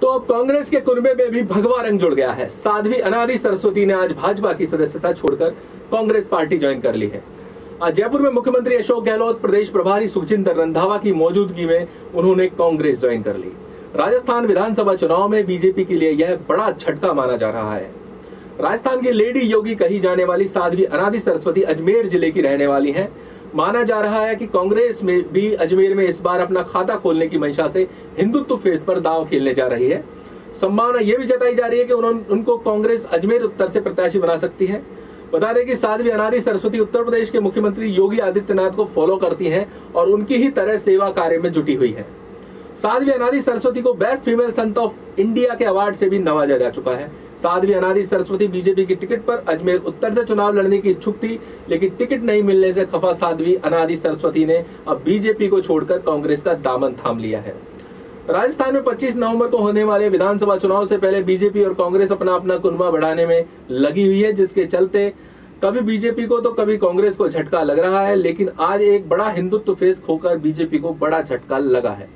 तो अब कांग्रेस के कुनबे में भी भगवा रंग जुड़ गया है। साध्वी अनादि सरस्वती ने आज भाजपा की सदस्यता छोड़कर कांग्रेस पार्टी ज्वाइन कर ली है। आज जयपुर में मुख्यमंत्री अशोक गहलोत, प्रदेश प्रभारी सुखजिंदर रंधावा की मौजूदगी में उन्होंने कांग्रेस ज्वाइन कर ली। राजस्थान विधानसभा चुनाव में बीजेपी के लिए यह बड़ा झटका माना जा रहा है। राजस्थान की लेडी योगी कही जाने वाली साध्वी अनादि सरस्वती अजमेर ज़िले की रहने वाली हैं। माना जा रहा है कि कांग्रेस में भी अजमेर में इस बार अपना खाता खोलने की मंशा से हिंदुत्व फेस पर दाव खेलने जा रही है। संभावना यह भी जताई जा रही है कि उनको कांग्रेस अजमेर उत्तर से प्रत्याशी बना सकती है। बता दें कि साध्वी अनादि सरस्वती, उत्तर प्रदेश के मुख्यमंत्री योगी आदित्यनाथ को फॉलो करती हैं और उनकी ही तरह सेवा कार्य में जुटी हुई है। साध्वी अनादि सरस्वती को बेस्ट फीमेल संत ऑफ़ इंडिया के अवार्ड से भी नवाजा जा चुका है। साध्वी अनादि सरस्वती बीजेपी की टिकट पर अजमेर उत्तर से चुनाव लड़ने की इच्छुक थी, लेकिन टिकट नहीं मिलने से खफा साध्वी अनादि सरस्वती ने अब बीजेपी को छोड़कर कांग्रेस का दामन थाम लिया है। राजस्थान में 25 नवंबर को होने वाले विधानसभा चुनाव से पहले बीजेपी और कांग्रेस अपना अपना कुनबा बढ़ाने में लगी हुई है, जिसके चलते कभी बीजेपी को तो कभी कांग्रेस को झटका लग रहा है, लेकिन आज एक बड़ा हिंदुत्व फेस खोकर बीजेपी को बड़ा झटका लगा है।